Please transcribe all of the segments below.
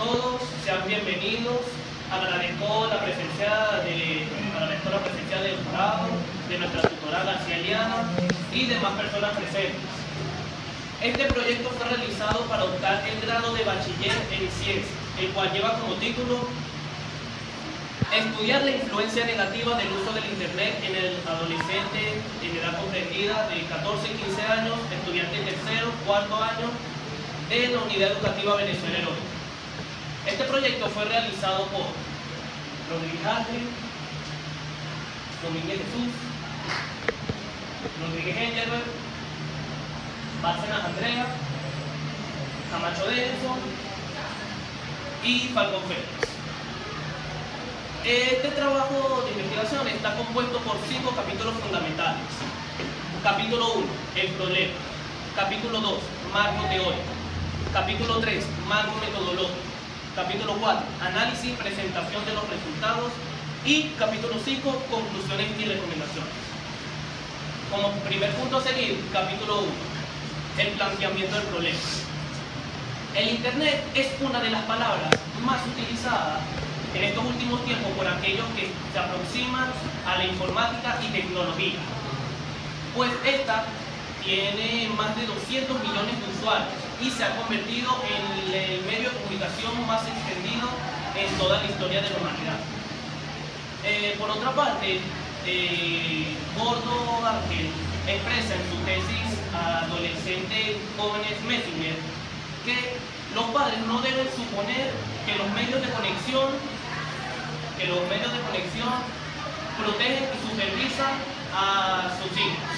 todos, sean bienvenidos. Agradezco la presencia de, agradezco la del jurado, de nuestra tutora García Liana y demás personas presentes. Este proyecto fue realizado para optar el grado de bachiller en ciencia, el cual lleva como título Estudiar la influencia negativa del uso del Internet en el adolescente en edad comprendida de 14 y 15 años, estudiante tercero, cuarto año de la Unidad Educativa Venezuela Heroica. Este proyecto fue realizado por Rodríguez Ángel, Domínguez Jesús, Rodríguez Engelberg, Bárcenas Andrea, Camacho Denson y Falcón Félix. Este trabajo de investigación está compuesto por cinco capítulos fundamentales. Capítulo 1, el problema. Capítulo 2, marco teórico. Capítulo 3, marco metodológico. Capítulo 4, análisis y presentación de los resultados. Y capítulo 5, conclusiones y recomendaciones. Como primer punto a seguir, capítulo 1, el planteamiento del problema. El Internet es una de las palabras más utilizadas en estos últimos tiempos por aquellos que se aproximan a la informática y tecnología. Pues esta tiene más de 200 millones de usuarios y se ha convertido en el medio de comunicación más extendido en toda la historia de la humanidad. Eh, por otra parte, eh, Gordo Ángel expresa en su tesis Adolescentes Jóvenes Messenger que los padres no deben suponer que los medios de conexión que los medios de conexión protegen y supervisan a sus hijos,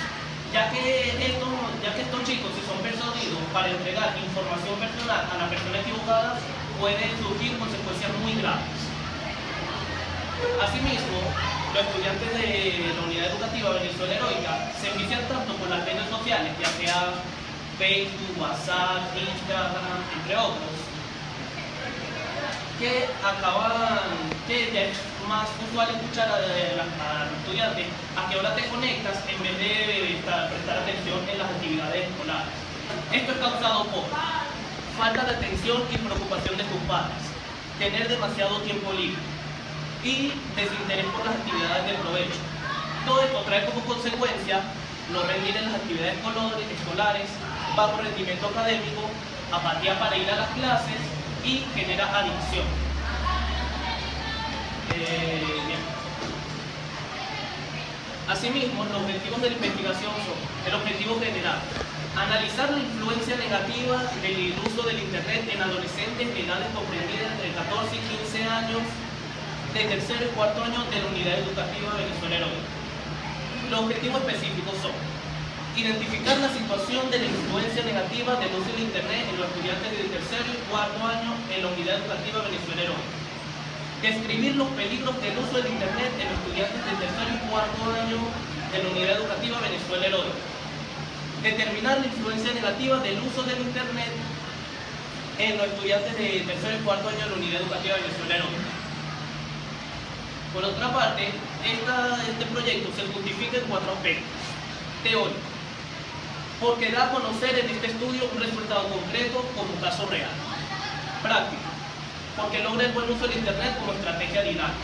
ya que, estos, ya que estos chicos, si son persuadidos para entregar información personal a la persona equivocada, pueden surgir consecuencias muy graves. Asimismo, los estudiantes de la Unidad Educativa Venezuela Heroica se envician tanto por las redes sociales, ya sea Facebook, WhatsApp, Instagram, entre otros, que acaban, que es más usual escuchar a, los estudiantes a qué hora te conectas en vez de prestar atención en las actividades escolares. Esto es causado por falta de atención y preocupación de tus padres, tener demasiado tiempo libre y desinterés por las actividades de provecho. Todo esto trae como consecuencia no rendir en las actividades escolares, bajo rendimiento académico, apatía para ir a las clases y genera adicción. Eh, Asimismo, los objetivos de la investigación son el objetivo general, analizar la influencia negativa del uso del Internet en adolescentes en edades comprendidas entre 14 y 15 años de tercero y cuarto año de la unidad educativa venezolana. Los objetivos específicos son identificar la situación de la influencia negativa del uso del Internet en los estudiantes de tercero y cuarto año en la unidad educativa venezolana. Describir los peligros del uso del Internet en los estudiantes de tercero y cuarto año de la unidad educativa Venezuela. Determinar la influencia negativa del uso del Internet en los estudiantes de tercero y cuarto año de la unidad educativa Venezuela Heroica. Por otra parte, este proyecto se justifica en cuatro aspectos. Teórico porque da a conocer en este estudio un resultado concreto como caso real. Práctico, porque logra el buen uso del Internet como estrategia dinámica.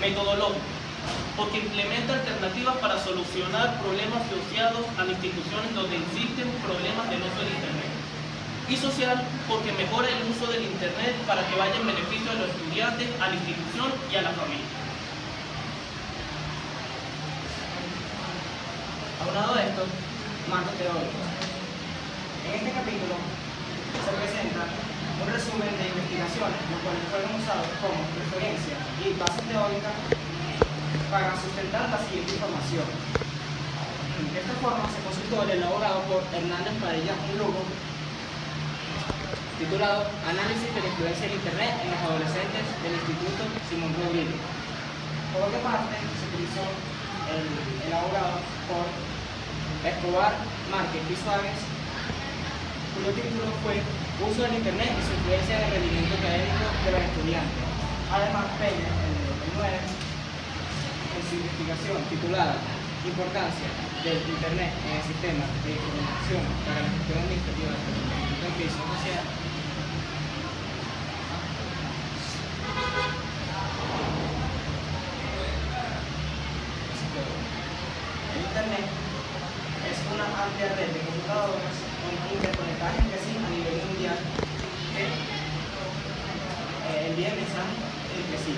Metodológico, porque implementa alternativas para solucionar problemas asociados a las instituciones donde existen problemas del uso del Internet. Y social, porque mejora el uso del Internet para que vaya en beneficio de los estudiantes, a la institución y a la familia. Aunado a esto, marco teórico. En este capítulo se presenta un resumen de investigaciones, los cuales fueron usados como referencia y base teórica para sustentar la siguiente información. De esta forma se consultó el elaborado por Hernández Padilla Lugo, titulado Análisis de la influencia del Internet en los adolescentes del Instituto Simón Rodríguez. Por otra parte, se utilizó el elaborado por Escobar Márquez y Suárez, cuyo título fue Uso del Internet y su influencia en el rendimiento académico de los estudiantes. Además, Peña, en el 2009, en su investigación titulada Importancia del Internet en el sistema de información para la gestión administrativa de la crisis social. El Internet es una amplia red de computadoras con interconectadas entre sí a nivel mundial que eh, envían mensajes entre sí.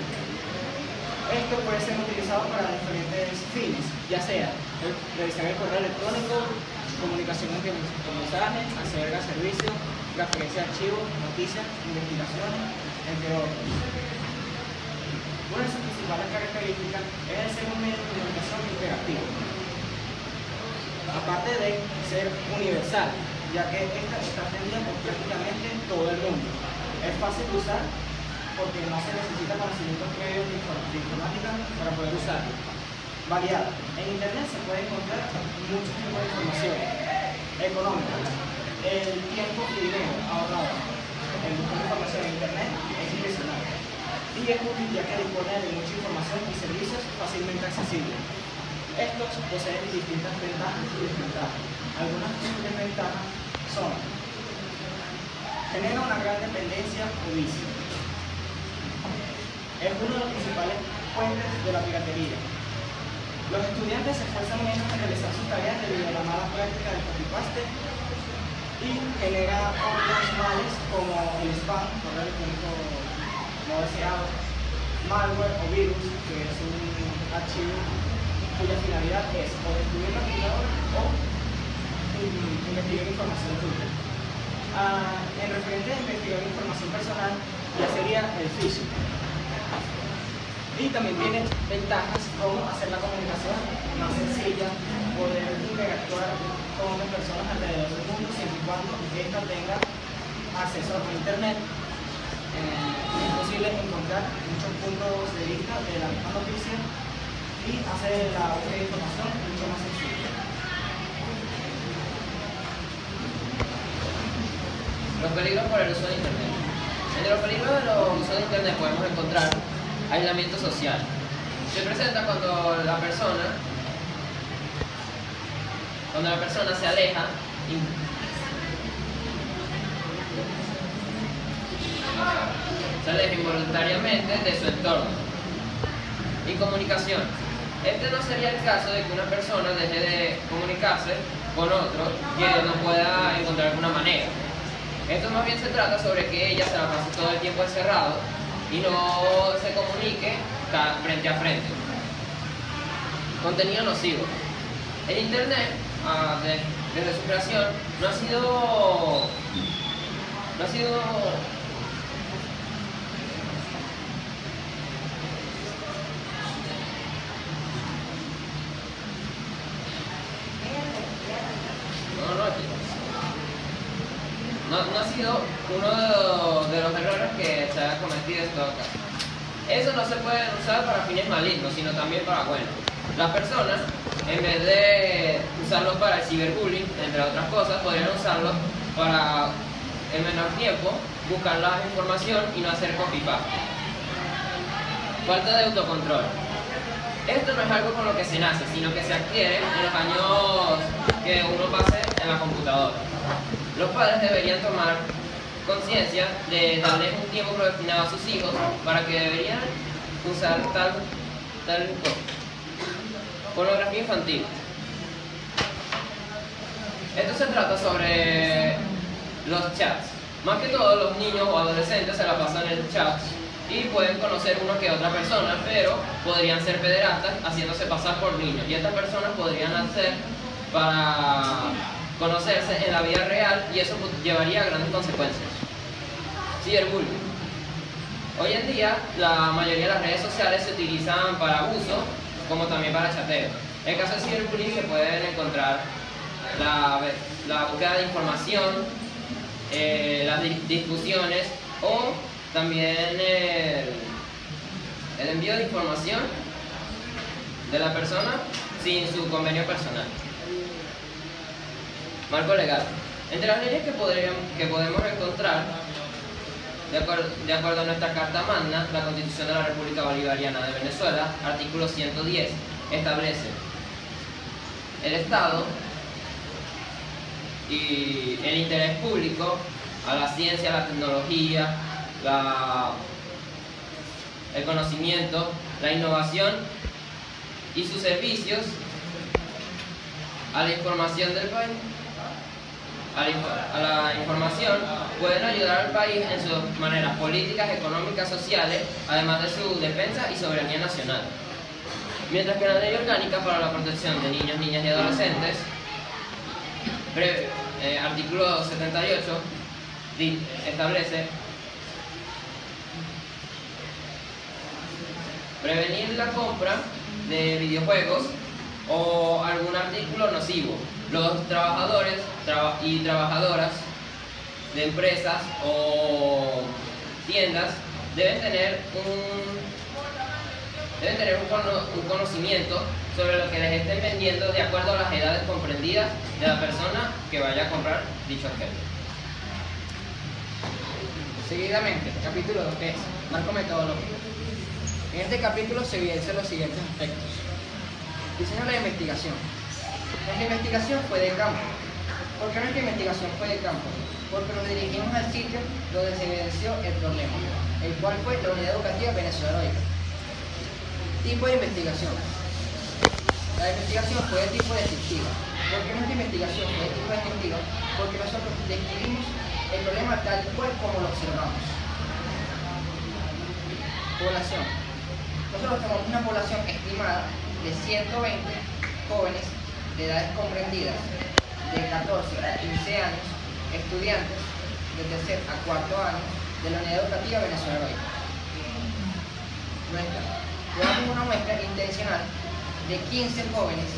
Esto puede ser para diferentes fines, ya sea revisar el correo electrónico, comunicación entre mensajes, acceder a servicios, transferencia de archivos, noticias, investigaciones, entre otros. Una de sus principales características es el ser un medio de comunicación interactivo. Aparte de ser universal, ya que esta está atendida por prácticamente todo el mundo. Es fácil de usar porque no se necesita conocimientos previos de informática para poder usarlo. Variada. En Internet se puede encontrar muchos tipos de información económica. El tiempo y dinero ahorrado en buscar información en Internet es impresionante. Y es útil ya que dispone de mucha información y servicios fácilmente accesibles. Estos poseen distintas ventajas y desventajas. Algunas desventajas son genera una gran dependencia o vicio. Es uno de los principales fuentes de la piratería. Los estudiantes se esfuerzan menos en realizar sus tareas debido a la mala práctica del copy-paste y genera otros males como el spam, correo electrónico no deseado, malware o virus, que es un archivo cuya finalidad es o destruir la computadora o investigar información tuya. Ah, en referente a investigar información personal, ya sería el phishing. Y también tiene ventajas como hacer la comunicación más sencilla, poder interactuar con otras personas alrededor del mundo siempre y cuando ésta tenga acceso a internet. Eh, es posible encontrar muchos puntos de vista de la misma noticia y hacer la búsqueda de información mucho más sencilla. Los peligros por el uso de Internet. Entre los peligros del uso de Internet podemos encontrar aislamiento social. Se presenta cuando la persona, cuando la persona se aleja involuntariamente de su entorno. Y comunicación. Este no sería el caso de que una persona deje de comunicarse con otro que no pueda encontrar alguna manera. Esto más bien se trata sobre que ella se la pase todo el tiempo encerrado y no se comunique frente a frente. Contenido nocivo. El Internet, ah, desde su creación, no ha sido... No ha sido no, no ha sido uno de los, errores que se ha cometido en todo caso. Eso no se puede usar para fines malignos, sino también para buenos. Las personas, en vez de usarlo para el ciberbullying, entre otras cosas, podrían usarlo para, en menor tiempo, buscar la información y no hacer copy-paste. Falta de autocontrol. Esto no es algo con lo que se nace, sino que se adquiere en los años que uno pase en la computadora los padres deberían tomar conciencia de darles un tiempo destinado a sus hijos para que deberían usar tal, tal pornografía infantil. Esto se trata sobre los chats. Más que todo los niños o adolescentes se la pasan en chats y pueden conocer uno que otra persona, pero podrían ser pederastas haciéndose pasar por niños. Y estas personas podrían hacer para conocerse en la vida real y eso llevaría a grandes consecuencias. Ciberbullying. Hoy en día la mayoría de las redes sociales se utilizan para abuso como también para chateo. En caso de ciberbullying se pueden encontrar la, búsqueda de información, eh, las discusiones o también el, el envío de información de la persona sin su convenio personal. Marco legal. Entre las leyes que, que podemos encontrar, de acuerdo, a nuestra Carta Magna, la Constitución de la República Bolivariana de Venezuela, artículo 110, establece el Estado y el interés público a la ciencia, la tecnología, la, el conocimiento, la innovación y sus servicios a la información del país a la, información pueden ayudar al país en sus maneras políticas, económicas, sociales, además de su defensa y soberanía nacional. Mientras que la ley orgánica para la protección de niños, niñas y adolescentes, eh, artículo 78, di- establece prevenir la compra de videojuegos o algún artículo nocivo. Los trabajadores traba- y trabajadoras de empresas o tiendas deben tener un deben tener un, cono- un conocimiento sobre lo que les estén vendiendo de acuerdo a las edades comprendidas de la persona que vaya a comprar dicho objeto. Seguidamente, capítulo 2, que es marco metodológico. En este capítulo se evidencian los siguientes aspectos. Diseño de la investigación. Nuestra investigación fue de campo. ¿Por qué nuestra investigación fue de campo? Porque nos dirigimos al sitio donde se evidenció el problema, el cual fue la Unidad Educativa Venezuela Heroica. Tipo de investigación. La investigación fue de tipo descriptiva. ¿Por qué nuestra investigación fue de tipo descriptiva? Porque nosotros describimos el problema tal cual como lo observamos. Población. Nosotros tenemos una población estimada de 120 jóvenes de edades comprendidas de 14 a 15 años, estudiantes de tercer a cuarto año de la Unidad Educativa Venezuela. Muestra. Llevamos una muestra intencional de 15 jóvenes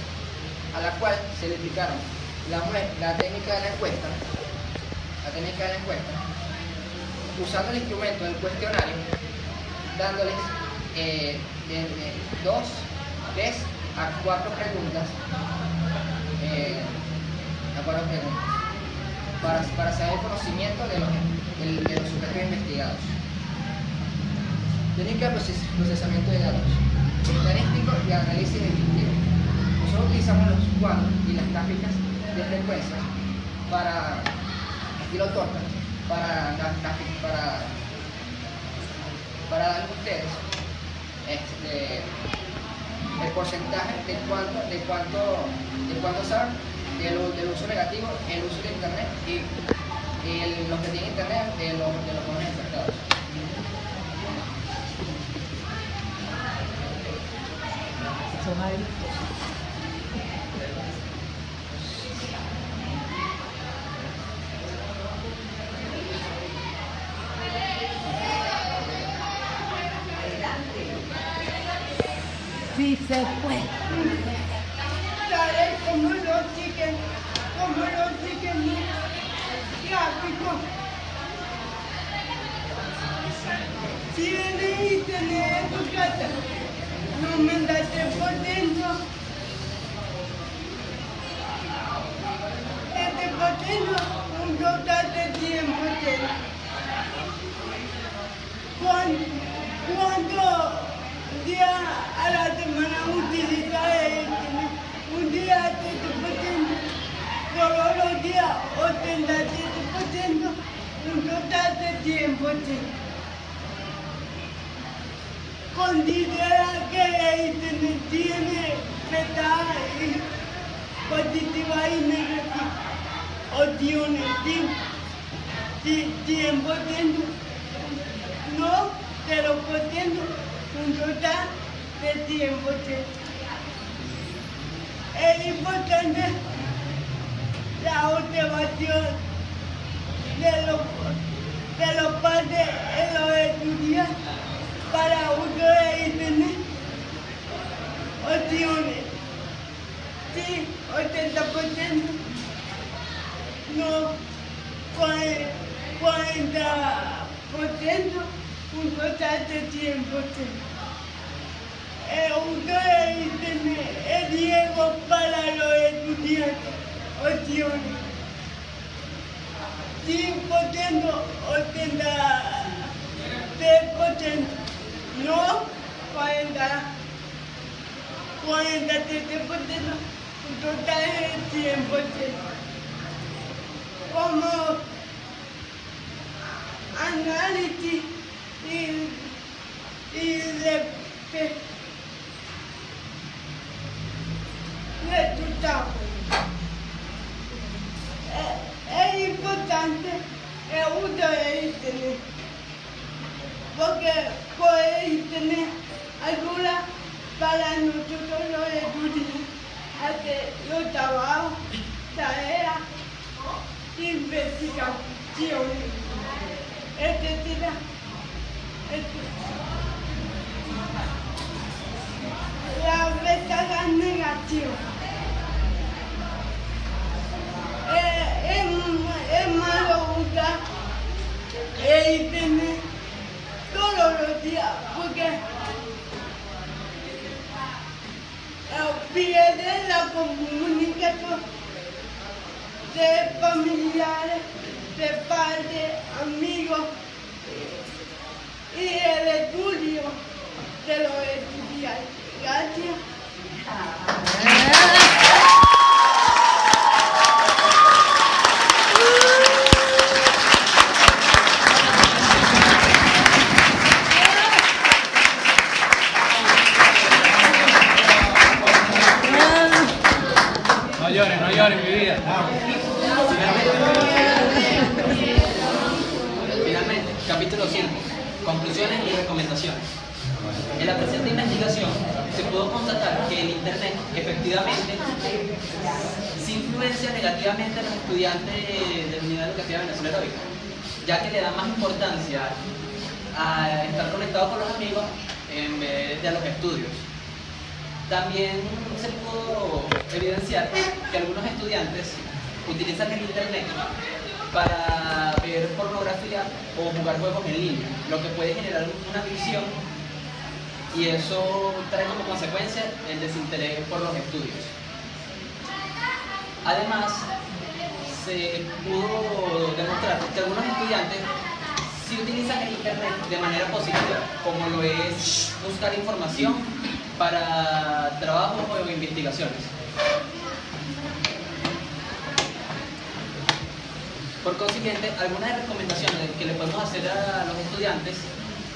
a la cual se le aplicaron la, la técnica de la encuesta, la técnica de la encuesta, usando el instrumento del cuestionario, dándoles eh, de, de dos, tres a cuatro preguntas, eh, a cuatro preguntas, para, para saber conocimiento de los, de los sujetos investigados. Técnica de proces- procesamiento de datos, estadístico y análisis descriptivo. Nosotros utilizamos los cuadros y las gráficas de frecuencia para estilo torta, para, para, para darle a ustedes este, el porcentaje de cuánto, de cuánto, de cuánto saben del, del uso negativo, el uso de internet y, y el- los que tienen internet de los, de los jóvenes infectados. Sí se puede. Dale como los chicken, como los chicken gráficos. Si venís tener tu casa, no me andate por dentro. Este por dentro, un total de tiempo dentro. ¿Cuán- ¿Cuántos días a la semana utiliza el internet? Un día 7%, todos los días 87%, un total de 100%. Considera que internet tiene ventajas positivas y negativas. Opciones, sí, sí, 100%. No, 0%, un puntos de tiempo. Es importante la observación de los, de los padres en los estudios para uso de internet opciones. Sí, 80%. No, 40%. 40% tengo tanto tiempo. Eh, ustedes dicen, eh, Diego para lo los estudiantes, opciones. Cinco tengo, ochenta, tres no, cuarenta, cuarenta, tres total de tiempo. Como análisis. il, il pe, risultato. È, è importante è usare internet perché poi internet allora parlano tutto loro e tutti anche io stavo el Internet efectivamente sí influencia negativamente a los estudiantes de la Unidad Educativa Venezuela Heroica, ya que le da más importancia a estar conectado con los amigos en vez de a los estudios. También se pudo evidenciar que algunos estudiantes utilizan el Internet para ver pornografía o jugar juegos en línea, lo que puede generar una adicción y eso trae como consecuencia el desinterés por los estudios. Además, se pudo demostrar que algunos estudiantes sí utilizan el Internet de manera positiva, como lo es buscar información para trabajos o investigaciones. Por consiguiente, algunas recomendaciones que le podemos hacer a los estudiantes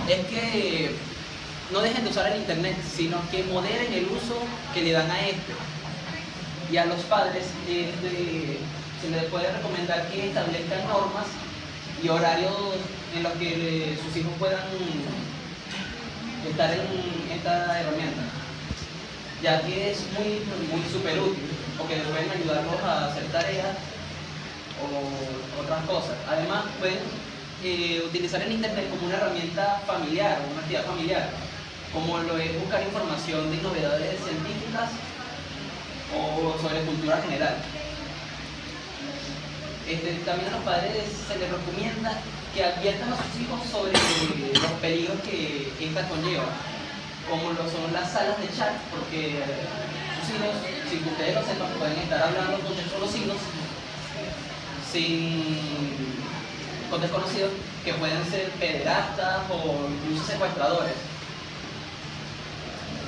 es que no dejen de usar el internet, sino que moderen el uso que le dan a este. Y a los padres este, se les puede recomendar que establezcan normas y horarios en los que le- sus hijos puedan estar en esta herramienta, ya que es muy, muy súper útil, porque pueden ayudarlos a hacer tareas o otras cosas. Además, pueden eh, utilizar el Internet como una herramienta familiar una actividad familiar, como lo es buscar información de novedades científicas o sobre cultura general. Este, también a los padres se les recomienda que adviertan a sus hijos sobre los peligros que esta conlleva, como lo son las salas de chat, porque sus hijos, que ustedes lo sepan, pueden estar hablando con desconocidos sin con desconocidos que pueden ser pederastas o incluso secuestradores.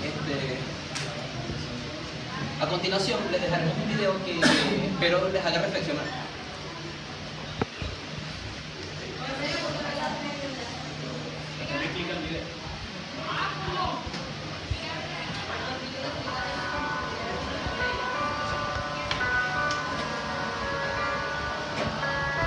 Este, a continuación les dejaremos un video que espero les haga reflexionar.